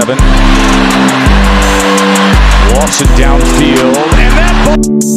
seven. Walks it downfield, and that ball.